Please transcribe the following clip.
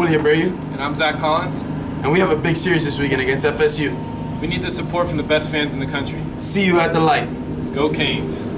Willie Abreu. And I'm Zack Collins. And we have a big series this weekend against FSU. We need the support from the best fans in the country. See you at the light. Go Canes.